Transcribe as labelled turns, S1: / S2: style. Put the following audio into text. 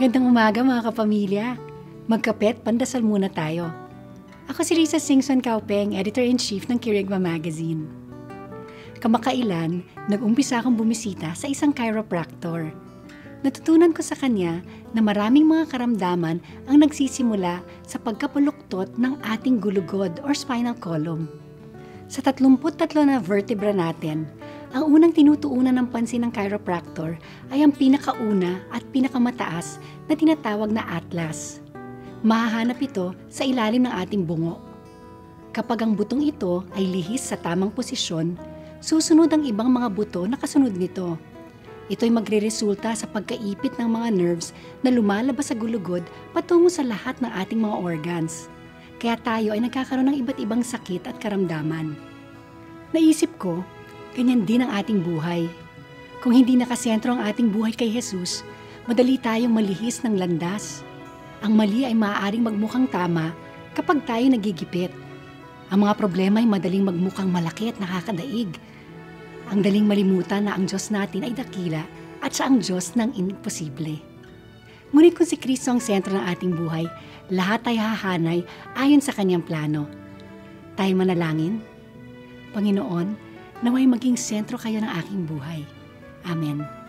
S1: Magandang umaga mga kapamilya. Magkapet, pandasal muna tayo. Ako si Risa Singson Kaupeng, Editor-in-Chief ng Kirigma Magazine. Kamakailan, nag-umpisa akong bumisita sa isang chiropractor. Natutunan ko sa kanya na maraming mga karamdaman ang nagsisimula sa pagkapuluktot ng ating gulugod or spinal column. Sa 33 na vertebra natin, ang unang tinutuunan ng pansin ng chiropractor ay ang pinakauna at pinakamataas na tinatawag na atlas. Mahahanap ito sa ilalim ng ating bungo. Kapag ang butong ito ay lihis sa tamang posisyon, susunod ang ibang mga buto na kasunod nito. Ito ay magreresulta sa pagkaipit ng mga nerves na lumalabas sa gulugod patungo sa lahat ng ating mga organs. Kaya tayo ay nagkakaroon ng iba't ibang sakit at karamdaman. Naisip ko, ganyan din ang ating buhay. Kung hindi nakasentro ang ating buhay kay Jesus, madali tayong malihis ng landas. Ang mali ay maaaring magmukhang tama kapag tayo nagigipit. Ang mga problema ay madaling magmukhang malaki at nakakadaig. Ang daling malimutan na ang Diyos natin ay dakila at siya ang Diyos ng imposible. Ngunit kung si Kristo ang sentro ng ating buhay, lahat ay hahanay ayon sa kanyang plano. Tayo manalangin? Panginoon, naway maging sentro kayo ng aking buhay. Amen.